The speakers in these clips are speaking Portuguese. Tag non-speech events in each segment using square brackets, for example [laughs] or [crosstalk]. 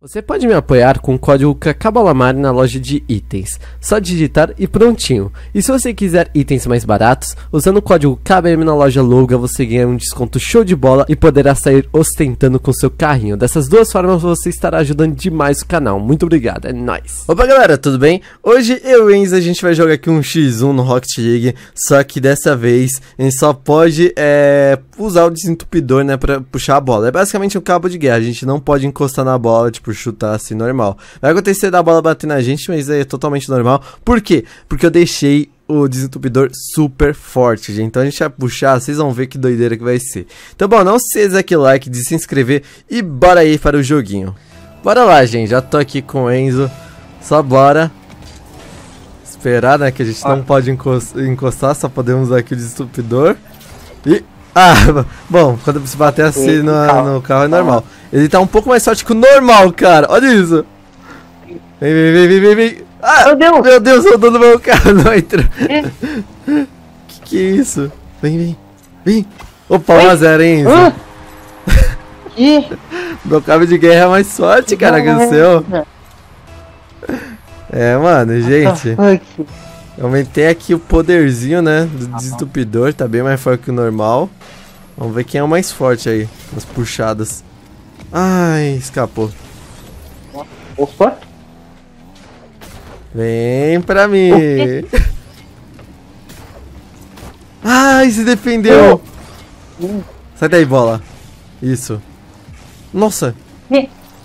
Você pode me apoiar com o código Cacabalamari na loja de itens. Só digitar e prontinho. E se você quiser itens mais baratos, usando o código KBM na loja Loga, você ganha um desconto show de bola e poderá sair ostentando com seu carrinho. Dessas duas formas você estará ajudando demais o canal. Muito obrigado, é nóis. Opa galera, tudo bem? Hoje eu e Enzo a gente vai jogar aqui um X1 no Rocket League, só que dessa vez a gente só pode é, usar o desentupidor, né, pra puxar a bola. É basicamente um cabo de guerra, a gente não pode encostar na bola, tipo, chutar assim normal. Vai acontecer da bola bater na gente, mas é totalmente normal. Por quê? Porque eu deixei o desentupidor super forte, gente. Então a gente vai puxar, vocês vão ver que doideira que vai ser. Então, bom, não se esqueça aquele like, de se inscrever e bora aí para o joguinho. Bora lá, gente. Já tô aqui com o Enzo. Só bora. Esperar, né? Que a gente não pode encostar, só podemos usar aqui o desentupidor. E ah, [laughs] bom, quando você bater assim no, carro. no carro é normal. Ele tá um pouco mais forte que o normal, cara. Olha isso. Vem, vem, vem, vem, vem, vem. Ah, meu Deus, meu Deus, rodou no meu carro, [laughs] não entra. É. que que é isso? Vem, vem, vem. Opa, 1x0, hein, ah. [laughs] Meu cabo de guerra é mais forte, cara, que o seu. É, mano, gente. Eu aumentei aqui o poderzinho, né, do desentupidor, tá bem mais forte que o normal. Vamos ver quem é o mais forte aí, nas puxadas. Ai, escapou. Opa! Vem pra mim! [laughs] Ai, se defendeu! Sai daí, bola. Isso. Nossa!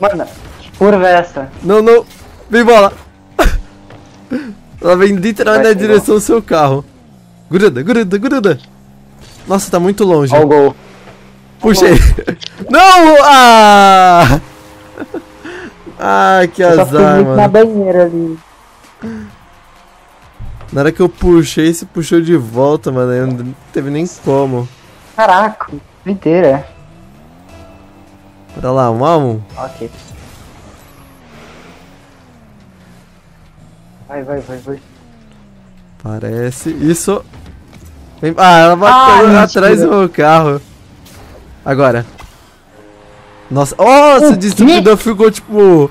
Mano, que curva é essa? Não, não! Vem, bola! [laughs] Ela vem literalmente na direção do seu carro. Gruda, gruda, gruda! Nossa, tá muito longe. Olha o gol. Puxei. [laughs] Não! Ah! [laughs] Ah, que eu azar, mano. na banheira ali. Na hora que eu puxei, você puxou de volta, mano. Eu não teve nem como. Caraca, inteira. Bora lá, um a um. Ok. Vai, vai, vai, vai. Parece. Isso. Ah, ela bateu ah, atrás do meu carro. Agora. Nossa, nossa, o distribuidor ficou tipo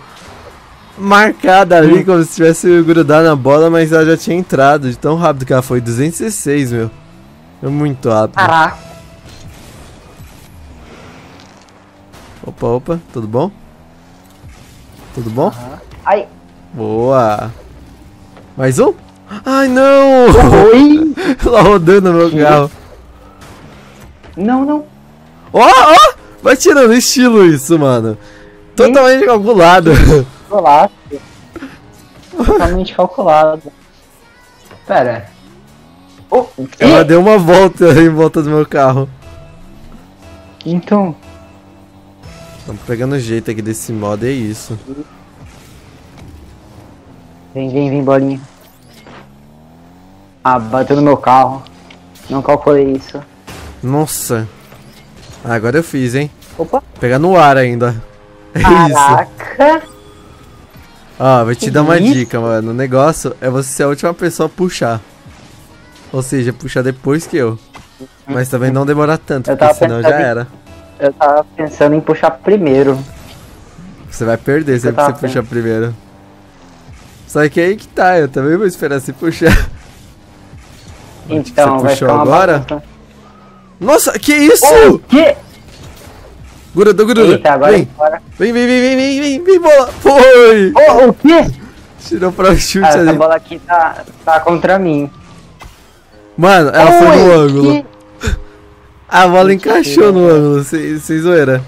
marcada ali, hum. como se tivesse grudado na bola, mas ela já tinha entrado de tão rápido que ela foi. 216, meu. É muito rápido. Caraca. Opa, opa, tudo bom? Tudo bom? Uhum. Ai. Boa. Mais um? Ai, não! Oi! [laughs] Ela rodando no meu carro. Não, não. Ó, oh, ó! Oh! Vai tirando estilo isso, mano. Totalmente calculado. Calculado. Totalmente calculado. Pera. Oh, Ela deu uma volta [laughs] em volta do meu carro. Então. Estamos pegando jeito aqui desse modo, é isso. Vem, vem, vem, bolinha. Ah, bateu no meu carro. Não calculei isso. Nossa. Ah, agora eu fiz, hein? Opa. Pegar no ar ainda. [laughs] É Caraca. isso. Ó, vou te que dar uma isso? dica, mano. O negócio é você ser a última pessoa a puxar. Ou seja, puxar depois que eu. Mas também não demorar tanto, porque senão já era. Eu tava pensando em puxar primeiro. Você vai perder se você puxar primeiro. Só que aí que tá, eu também vou esperar você puxar. [laughs] Então, você puxou agora? Bagunça. Nossa, que isso? O quê? Guruda, guruda. Eita, agora vem. vem, vem, vem, vem, vem, vem, vem, bola. Foi. Oh, o quê? Tirou pra chute ah, ali. Essa bola aqui tá, tá contra mim. Mano, ela Oi, foi no ângulo. Que... [laughs] A bola encaixou no ângulo, sem, sem zoeira.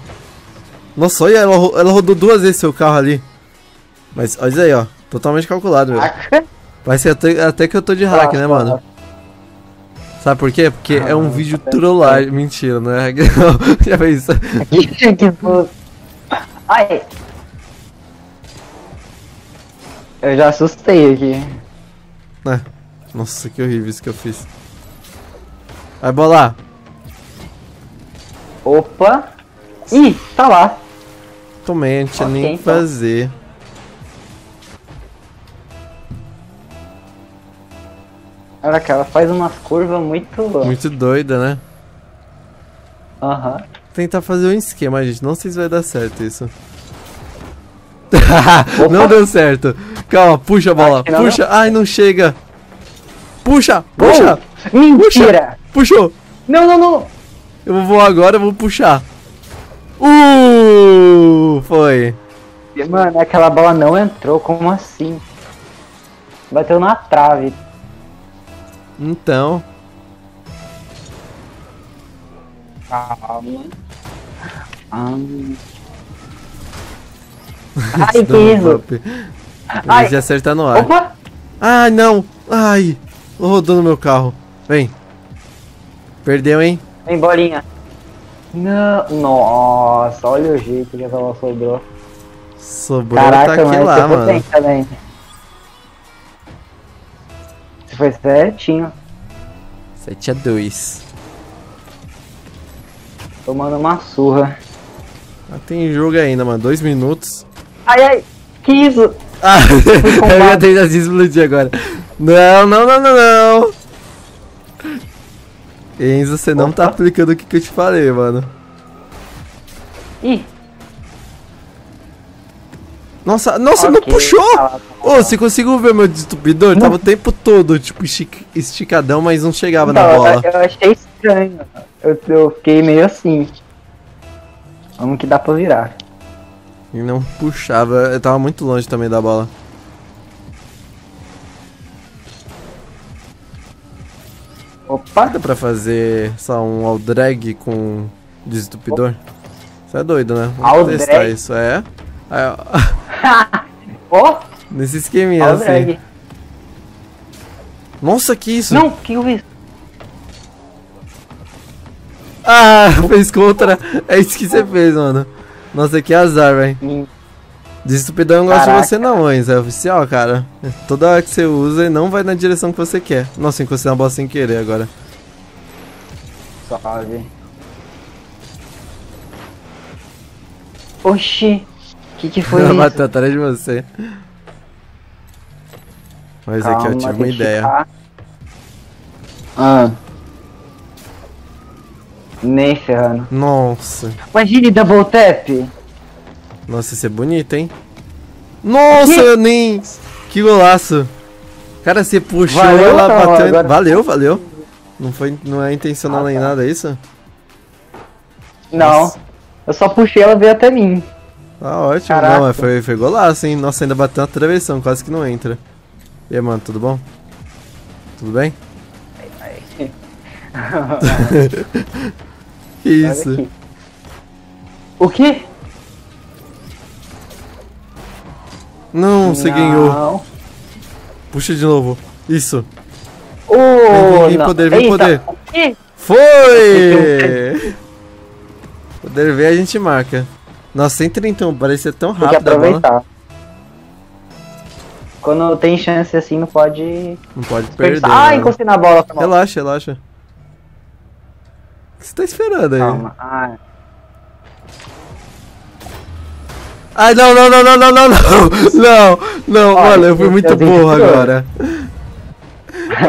Nossa, olha, ela, ela rodou duas vezes seu carro ali. Mas olha isso aí, ó. Totalmente calculado, meu. Vai ser até, até que eu tô de hack, né, mano? Sabe por quê? Porque ah, é um vídeo trollagem. Mentira, não é? [laughs] Já fez isso. [laughs] que foda. Ai! Eu já assustei aqui. É. Nossa, que horrível isso que eu fiz. Vai bolar. Opa! Ih, tá lá. Tomei, não tinha okay, nem o então. fazer. Caraca, ela faz umas curvas muito... Muito doida, né? Aham. Uhum. Tentar fazer um esquema, gente. Não sei se vai dar certo isso. [laughs] não deu certo. Calma, puxa a bola. Não puxa. Ai, não chega. Puxa, puxa. Mentira! Puxou. Não, não, não! Eu vou voar agora, eu vou puxar. Uh! Foi. Mano, aquela bola não entrou, como assim? Bateu na trave. Então. Calma. Ah. Ai, que isso? Ai. de acertar no ar. Opa! Ai, não. Ai. Rodou no meu carro. Vem. Perdeu, hein? Vem, bolinha. Não, nossa, olha o jeito que a bola sobrou. Sobrou Caraca, tá aqui mano, lá, mano. Você foi certinho, 7 a 2 tomando uma surra. Ah, tem jogo ainda, mano. Dois minutos. Ai, ai, que isso? [laughs] Ah, eu ia tentar se explodir agora. Não, não, não, não, não. Enzo, você não tá Opa. aplicando o que, que eu te falei, mano. Ih, Nossa, nossa, não ok, puxou! Ô, você conseguiu ver meu destupidor? Tava o tempo todo, tipo, estic- esticadão, mas não chegava na Então, bola. Eu achei estranho. Eu, eu fiquei meio assim. Vamos que dá pra virar. E não puxava, eu tava muito longe também da bola. Opa! Dá pra fazer só um all drag com destupidor? Você é doido, né? Vamos All testar drag? isso, é? Aí, Ó, [laughs] Nesse esqueminha ó o assim. drag. Nossa, que isso? Não, que eu vi? Ah, [laughs] fez contra. É isso que você fez, mano. Nossa, que azar, velho. Hum, Destupidão não gosta de você não, Enzo. É oficial, cara. Toda hora que você usa, não vai na direção que você quer. Nossa, encostei na bola sem querer agora. Suave. Oxi, que que foi [laughs] Ela isso? bateu atrás de você. Mas aqui, eu Calma, tive uma que ideia. ficar. Ah. Nem ferrando. Nossa. Imagine double tap. Nossa, isso é bonito, hein? Nossa, Que? eu nem. Que golaço. Cara, você puxou Valeu, ela tá, bateu. agora- Valeu, valeu. Não foi, não é intencional Ah, nem tá. nada, é isso? Não, Nossa. eu só puxei ela veio até mim. Tá ótimo. Caraca. Não, mas foi, foi golaço, hein? Nossa, ainda bateu uma travessão, quase que não entra. E aí, mano, tudo bom? Tudo bem? [laughs] Que isso? O quê? Não, você Não. ganhou. Puxa de novo. Isso. Ô, Vem, vem poder, vem Eita, poder. O quê? Foi! [laughs] Poder ver, a gente marca. Nossa, 131, parece ser tão rápido a bola. Quando tem chance assim, não pode. Não pode perder. Ah, né? encostei na bola. mal. Relaxa, relaxa. O que você tá esperando aí? Calma. Ah, Ai, não, não, não, não, não, não, não, [laughs] não, não, Olha, eu fui muito é burro agora.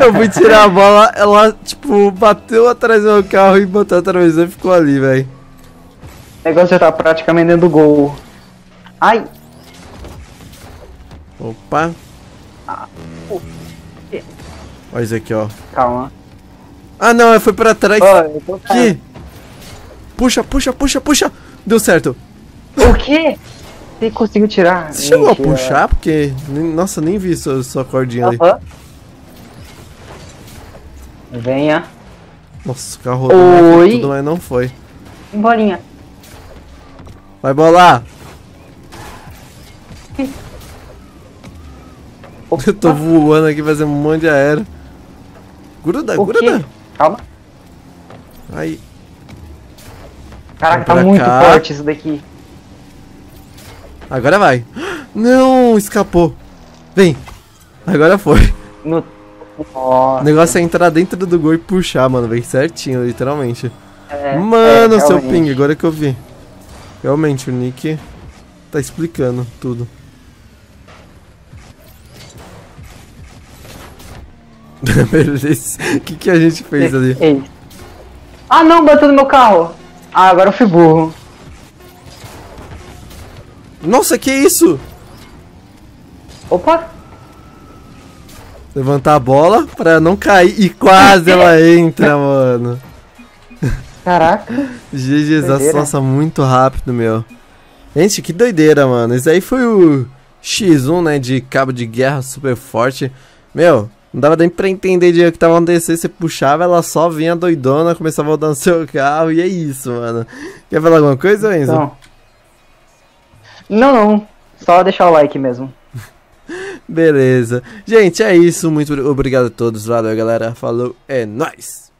Eu fui tirar a bola, ela, tipo, bateu atrás do meu carro e botou a travessão e ficou ali, velho. o negócio já tá praticamente dentro do gol. Ai, Opa. pô. Olha isso aqui, ó. calma. Ah, não, foi pra trás. Tô Que? Puxa, puxa, puxa, puxa. Deu certo. O quê? Você conseguiu tirar? Você chegou a puxar? Porque, nossa, nem vi sua, sua cordinha ali. Aham. Venha. Nossa, o carro rodou Oi. tudo, mas não foi. Bolinha. Vai bolar. [laughs] Eu tô voando aqui fazendo um monte de aéreo. Gruda, O gruda. quê? Calma. Aí. Caraca, tá pra muito cá. forte isso daqui. Agora vai. [gasps] Não, escapou. Vem. Agora foi. No... O negócio é entrar dentro do gol e puxar, mano. Vem certinho, literalmente. É, Mano, é, seu ping, agora que eu vi. Realmente, o Nick tá explicando tudo. [laughs] Beleza. O que, que a gente fez ali? Ei. Ah não, bateu no meu carro. Ah, agora eu fui burro. Nossa, que isso? Opa! Levantar a bola pra não cair. E quase ela [laughs] entra, mano. Caraca. GG, Doideira. nossa, muito rápido, meu. Gente, que doideira, mano. Isso aí foi o X1, né? De cabo de guerra super forte. Meu, não dava nem pra entender o que tava acontecendo. Você puxava, ela só vinha doidona, começava a rodar no seu carro. E é isso, mano. Quer falar alguma coisa, Enzo? Então. Não, não. Só deixar o like mesmo. [laughs] Beleza. Gente, é isso. Muito obrigado a todos. Valeu, galera. Falou. É nóis.